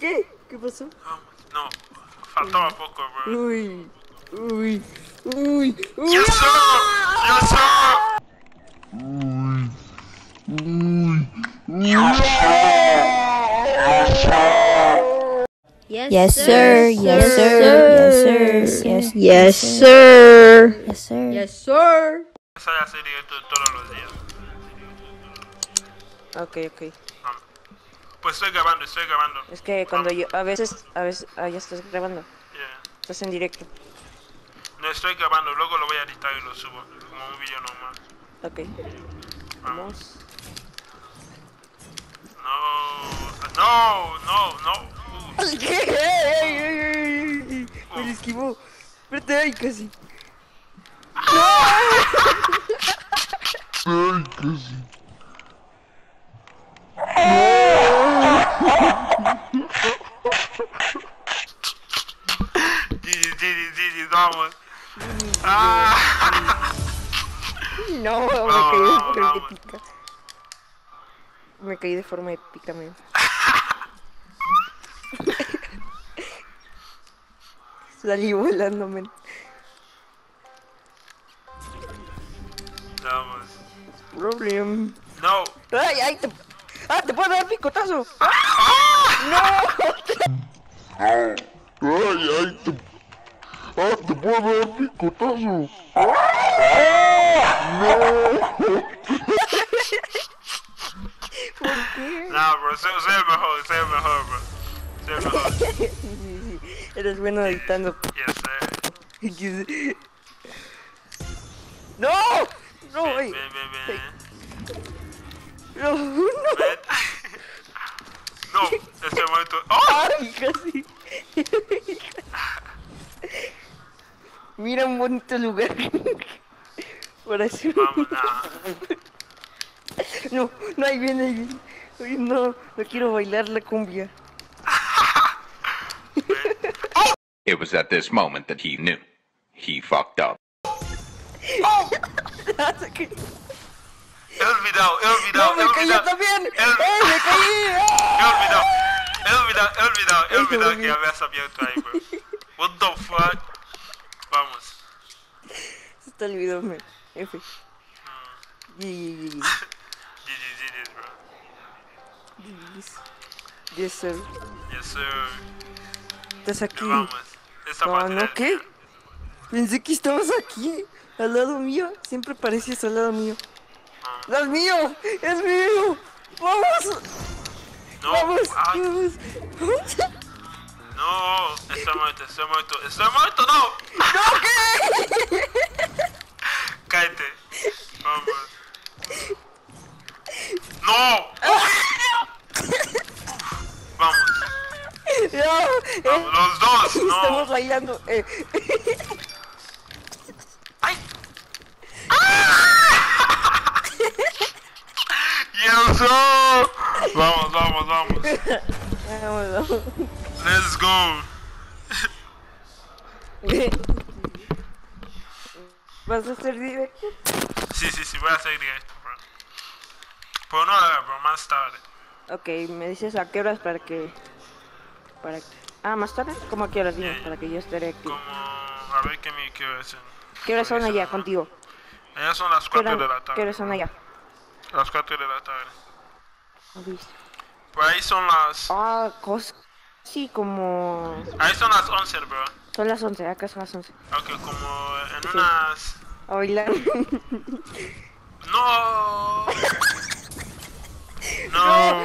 ¿Qué? ¿Qué pasó? Vamos. No, faltaba poco, bro. Uy, uy, uy, uy. Yes, sir! Yes, sir! Yes, sir. Yes, sir. Yes, sir. Yes, Yes, sir. yes, sir. Yes, sir. Esa ya sería esto todos los días. Ok, ok. Pues estoy grabando, estoy grabando. Es que cuando yo, a veces, a veces, ah, ya estás grabando. Yeah. Estás en directo. No estoy grabando, luego lo voy a editar y lo subo como un video normal. Ok. Vamos. No, no, no, no. Uh, ¿Qué? ¡Ey, ey, ey, ey! Me esquivó. Espérate, ay, casi. Gigi, Gigi, Gigi, vamos. Ah, No, me caí de forma épica. Me caí de forma épica, men. Salí volando, men. vamos. Problem. No. ¡Ay, ay! Te... ¡Ah, te puedo dar picotazo! ¡No! Ay, ay, te... Ah, te puedo dar picotazo. ¿Por qué? Nah, bro, soy el mejor, el mejor, bro. El mejor. Sí, sí, sí. Eres bueno editando. Yes, sir. ¡No! ¡No, Ven, ven, ven, ven. ¡No! ¡No! Ven. No, este momento. ¡Oh! ¡Ay, casi! Mira un bonito lugar. Por eso. Vamos, nah. No, no, ahí viene, ahí viene. Ay, no, no quiero bailar la cumbia. It was at this moment that he knew. He fucked up. He olvidado, he olvidado, ¡No, me caí yo también! El- ¡Eh, me caí! He olvidado, he olvidado, he olvidado, he olvidado que abierto ahí, bro. What the fuck? Vamos. Se te olvidó, me. F. Yi, yi, yi, yi. GG, GG, bro. Yes. Yes, sir. Yes, sir. Estás aquí. Vamos. Esta No, no, ¿qué? video. Pensé que estabas aquí, al lado mío. Siempre parecías al lado mío. Ah. ¡Es mío! ¡Es mío! ¡Vamos! No, ¡Vamos! ay, ¡Vamos! no, estoy muerto, estoy muerto, estoy muerto, no. ¡No, qué! Cállate. Vamos. No. Vamos. ¡No! eh, Vamos, los dos, Estamos no. bailando. Eh. ¡Ay! ¡Yes, sir! Vamos, vamos, vamos. Vamos, vamos. Let's go. ¿Vas a hacer directo? Sí, sí, sí, voy a hacer directo, bro. Pero no ahora, bro, más tarde. Ok, me dices a qué horas para que. Para. Ah, más tarde. ¿Cómo a qué horas? Dime, para que yo estaré aquí. Como, a ver qué me quiero decir. ¿Qué horas son allá contigo? Allá son las ¿Qué, 4 hora- de la ¿Qué tarde. horas son allá? Las 4 de la tarde. Por ahí son las. Ah, cos... Sí, como... Ahí son las 11, bro. Son las 11, acá son las 11. Ok, como en unas. A bailar. No. No.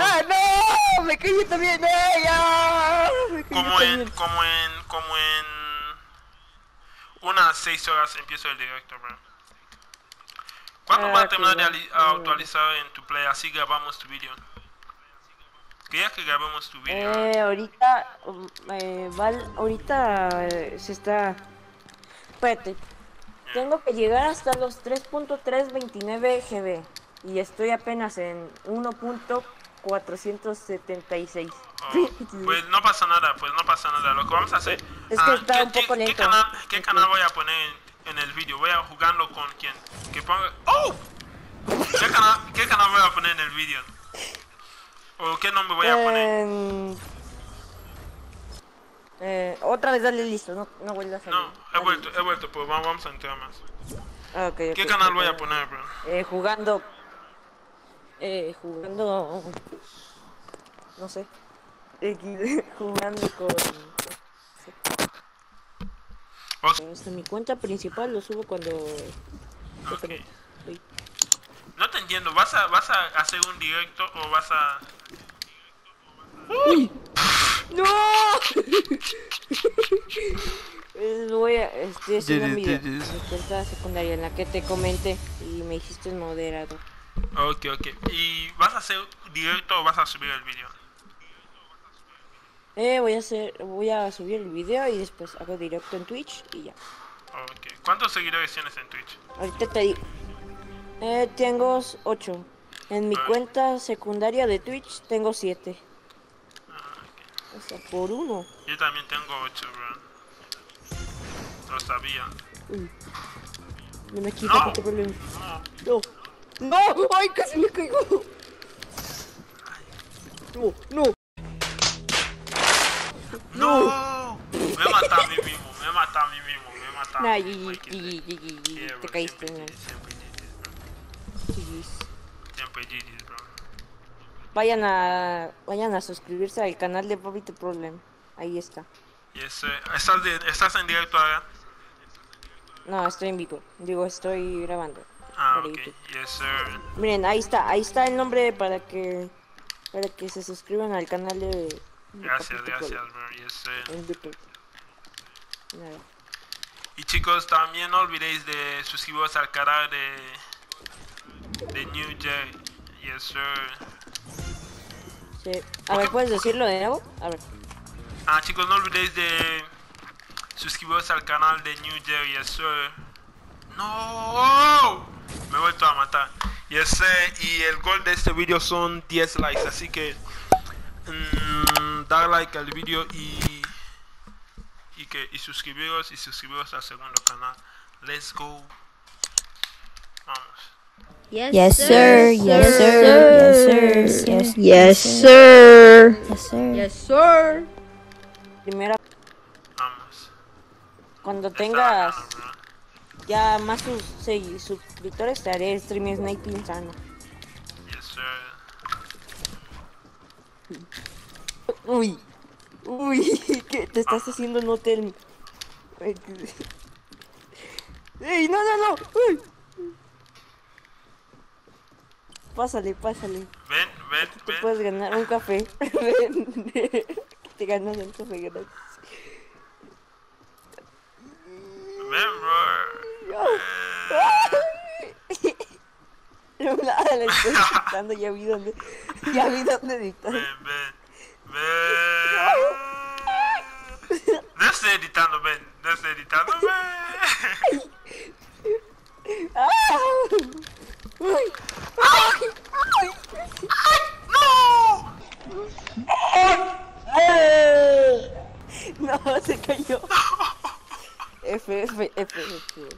¡Ah, no! ¡Me caí también! ¡Eh, ya! Me Como en, también. como en, como en unas 6 horas empiezo el directo, bro. ¿Cuándo Ah, vas a terminar de actualizar en tu play? Así grabamos tu video. Quería que grabemos tu video. Eh, ahorita... Eh, Val, ahorita eh, se está... Espérate. Tengo que llegar hasta los 3.329 GB. Y estoy apenas en 1.476. Oh, pues no pasa nada, pues no pasa nada. Lo que vamos a hacer. Es que está ¿qué- un poco qué- ¿Qué lento. canal, qué canal voy a poner en, en el video? Voy a jugarlo con quien. Que ponga. ¡Oh! ¿Qué canal, ¿Qué canal voy a poner en el video? ¿O qué nombre voy a poner? En Eh, otra vez dale listo, no, no vuelvas a salir. No, he Dale vuelto, listo. he vuelto, pues vamos, a entrar más. Ah, ¿Qué canal voy a poner, bro? Eh, jugando. Eh, jugando. No sé. Jugando con. Vos- Este, mi cuenta principal lo subo cuando. Ok. Uy. No te entiendo, ¿vas a, ¿vas a hacer un directo o vas a...? ¡No! Eh, voy a, estoy haciendo mi, mi cuenta secundaria en la que te comenté y me hiciste el moderador. Ok, ok. ¿Y vas a hacer directo o vas a subir el vídeo? Eh, voy a hacer, voy a subir el video y después hago directo en Twitch y ya. Ok. ¿Cuántos seguidores tienes en Twitch? Ahorita te digo. Eh, tengo 8. En mi Ah. cuenta secundaria de Twitch tengo 7. O sea, por uno. Yo también tengo 8, bro. Lo sabía. No me quita, No. no te problema. No. No, ay, casi me caigo. No, no. ¡No! Me mata a mí mismo, me mata a mí mismo, me mata a Nah, mí mismo. ser- GG, GG, Yeah, te caíste, siempre no. GG, Siempre GG, bro. GGs. Bro. Vayan a, vayan a suscribirse al canal de Bobby The Problem. Ahí está. Yes, ¿Estás, de- ¿Estás en directo ahora? No, estoy en vivo. Digo, estoy grabando. Ah, ok. YouTube. Yes, sir. Miren, ahí está, ahí está el nombre para que para que se suscriban al canal de, de Gracias, gracias, bro. Yes, sir. en YouTube. Nada. Y chicos, también no olvidéis de suscribiros al canal de, de New Jay. Yes, sir. Sí. A ver, ¿puedes decirlo de nuevo? A ver. Ah, chicos, no olvidéis de suscribiros al canal de New Jay. Yes, sir. No, me he vuelto a matar. Yes, sir. Y el gol de este vídeo son 10 likes, así que mm, dar like al vídeo y y que y suscribiros y suscribiros al segundo canal. Let's go. Vamos. Yes, sir. Yes, sir. Yes, sir. Yes, Yes, sir. yes, sir. Yes, sir. Primero, Vamos. cuando tengas ya más sus suscriptores, te haré stream sniping sano. Yes, sir. Uy, uy, ¿qué te estás haciendo en hotel? Ay, qué- ¡Ey, no, no, no! Uy. Pásale, pásale. Ven, ven, Te ven. puedes ganar un café. Ven. te ganas un café gratis. Ven, bro. Le estoy editando, ya vi dónde, ya vi dónde editar. Ven, ven. Ven. No estoy editando, ven. No estoy editando, ven. Uy. No, se cayó. F, F, F, F.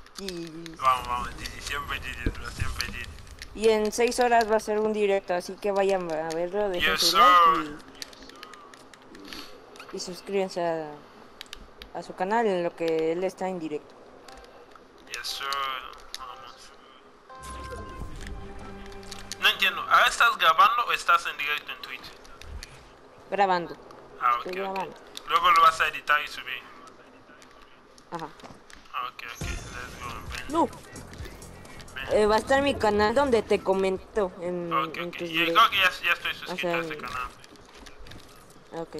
Vamos, vamos. Siempre bro. Siempre Gigi. y en 6 horas va a ser un directo, así que vayan a verlo, dejen Yes, su like y, y suscríbanse a, a su canal en lo que él está en directo. Yes, sir. No entiendo. ¿Ahora estás grabando o estás en directo en Twitch? Grabando. Ah, ok, grabando. Luego lo vas a editar y subir. Ajá. Ah, ok, ok. Let's go, ven. No. Eh, va a estar mi canal donde te comento en, Ok, en ok. tus Y videos. creo que ya, ya estoy suscrito sea, a este canal. Ok.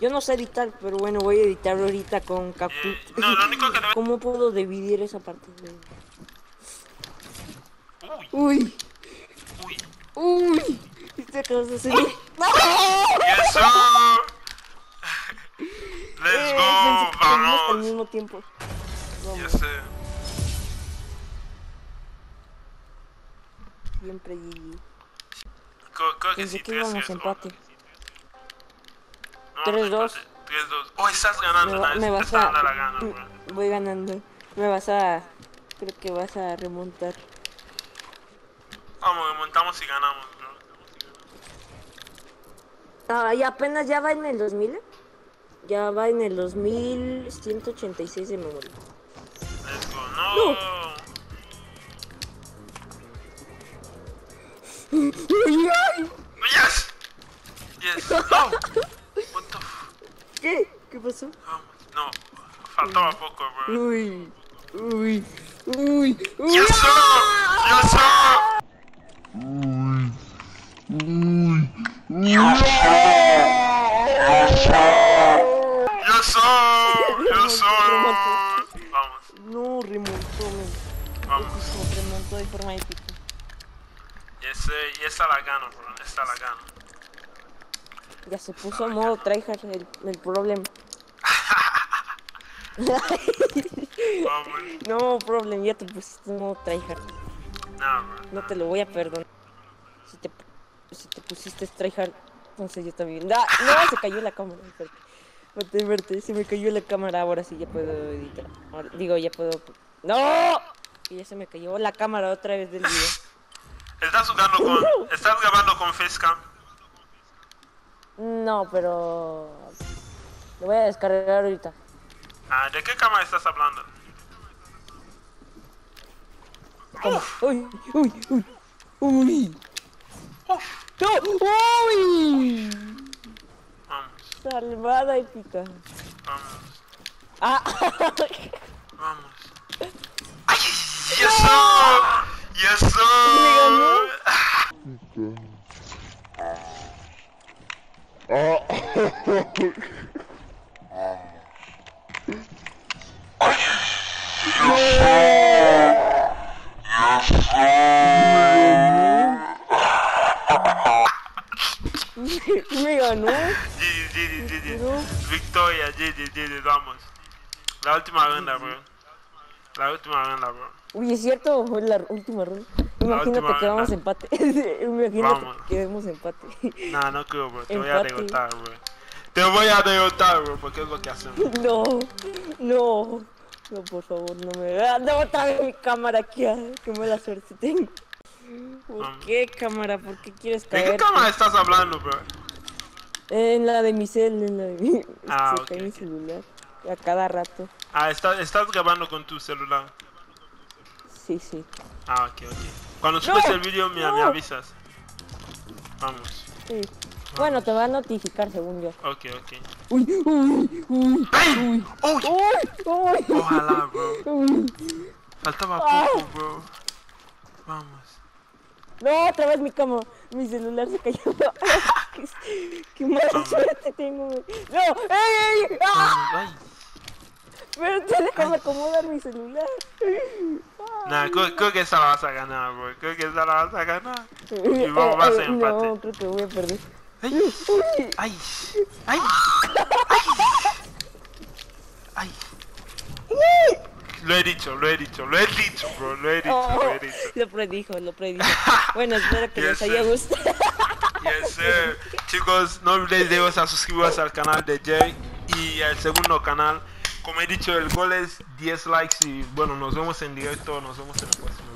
Yo no sé editar, pero bueno, voy a editar ahorita con CapCut. Eh, no, lo único que ¿Cómo puedo dividir esa parte? de- Uy, Uy, uy. uy. ¿Viste que vas a hacer? Sir. Let's Eh, go. teníamos al Vamos. mismo tiempo. Vamos, Yes, sir. siempre GG. Creo, que Pensé sí, que 3 íbamos a empate. No, 3-2. 3-2. Oh, estás ganando, Me, me Te vas dando la a... gana, Voy ganando. Me vas a... Creo que vas a remontar. Vamos, remontamos y ganamos, bro. Ah, y apenas ya va en el 2000. ¿eh? Ya va en el 2186 de memoria. Let's go. No. Yes. Yes. No. What the f ¿Qué? ¿Qué pasó? Vamos. No. Faltaba poco, bro. Uy, uy, uy, uy. Yes, sir. Yes, sir. Yes, sir. Yes, sir. Vamos. No, remontó, men. Vamos. Remontó de forma épica. Y, ese, y esa la gano, bro. Esta la gano. Ya se puso a modo tryhard el, el problema. No problem, ya te pusiste en modo tryhard. No, te lo voy a perdonar. Si te, si te pusiste tryhard, entonces yo también. ¡Ah! No, se cayó la cámara. Espérate, espérate, se me cayó la cámara. Ahora sí ya puedo editar. Ahora- digo, ya puedo. ¡No! Y ya se me cayó la cámara otra vez del video. ¿Estás jugando con. ¿Estás grabando con Facecam? No, pero. Lo voy a descargar ahorita. Ah, ¿de qué cámara estás hablando? ¿Cómo? ¡Uy! ¡Uy! ¡Uy! ¡Uy! ¡No! ¡Uy! Vamos, Salvada épica. vamos, ¡Ah! vamos. ¡Ay! ¡Yes, sir! ¡Yes, sir! Me ganó. Gigi, Gigi, Gigi. Pero- Victoria, Gigi, Gigi, vamos. La última ronda, bro. La última ronda, bro. Uy, es cierto, fue la última ronda. Imagínate última que vamos empate. Imagínate Vamos. que quedemos empate. Nah, no creo, bro. Te voy a derrotar, bro. Te voy a derrotar, bro, porque es lo que hacemos. No, no. No, por favor, no me. No, otra mi cámara aquí. ah, Qué mala suerte tengo. ¿Por Vamos. qué cámara? ¿Por qué quieres ¿De caer? qué cámara estás hablando, bro? En la de mi cel, en la de mi... Ah, se ok, cae mi celular. A cada rato. Ah, está- estás grabando con tu celular. Sí, sí. Ah, ok, ok. Cuando subes No, el vídeo, me, avisas. Vamos. sí. Bueno, te va a notificar según yo. Ok, ok. Uy, uy, uy, ¡Ay! ¡Uy! uy, uy. Ojalá, bro. uy. Faltaba Ah. poco, bro. Vamos. No, otra vez mi cama. Mi celular se cayó. qué, qué mala suerte tengo. güey. No, ey, ey. ¡Ah! Ay. Espérate, déjame acomodar mi celular. Nah, creo, creo que esa la vas a ganar, bro. Creo que esa la vas a ganar. Y vamos, va a ser empate. No, creo que voy a perder. Ay, ay, ay. ay. Lo he dicho, lo he dicho, lo he dicho, bro. Lo he dicho, Oh, lo he dicho. lo predijo, lo predijo. Bueno, espero que les Yes, haya sir. gustado. Yes, sir. Chicos, no olvidéis de a suscribiros al canal de Jay y al segundo canal. Como he dicho, el gol es 10 likes y bueno, nos vemos en directo, nos vemos en el próximo.